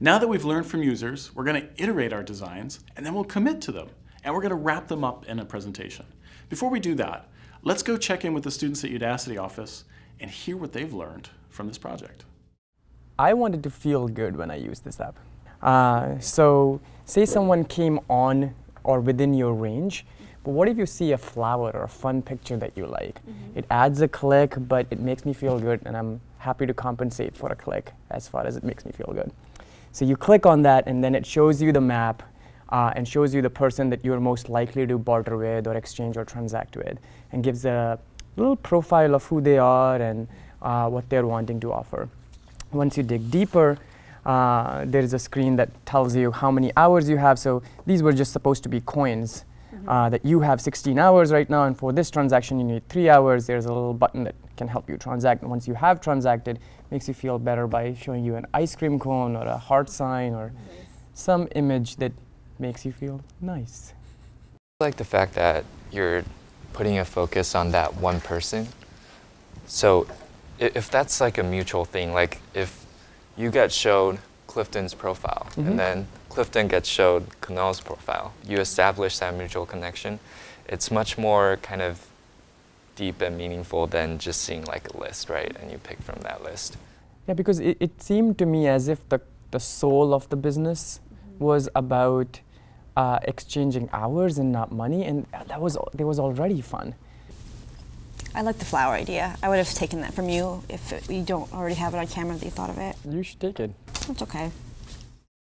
Now that we've learned from users, we're going to iterate our designs, and then we'll commit to them, and we're going to wrap them up in a presentation. Before we do that, let's go check in with the students at Udacity office and hear what they've learned from this project. I wanted to feel good when I used this app. Uh, so say someone came on or within your range, but what if you see a flower or a fun picture that you like? Mm -hmm. It adds a click, but it makes me feel good, and I'm happy to compensate for a click as far as it makes me feel good. So you click on that, and then it shows you the map uh, and shows you the person that you're most likely to barter with or exchange or transact with, and gives a little profile of who they are and uh, what they're wanting to offer. Once you dig deeper, uh, there is a screen that tells you how many hours you have. So these were just supposed to be coins mm -hmm. that you have 16 hours right now, and for this transaction you need three hours. There's a little button that can help you transact. And once you have transacted, makes you feel better by showing you an ice cream cone or a heart sign or nice. some image that makes you feel nice. I like the fact that you're putting a focus on that one person. So if that's like a mutual thing, like if you get showed Clifton's profile mm -hmm. and mm-hmm. then Clifton gets showed Kunal's profile, you establish that mutual connection. It's much more kind of deep and meaningful than just seeing like a list, right? And you pick from that list. Yeah, because it, it seemed to me as if the, the soul of the business mm -hmm. was about uh, exchanging hours and not money, and that was that was already fun. I like the flower idea. I would have taken that from you if it, you don't already have it on camera that you thought of it. You should take it. It's okay.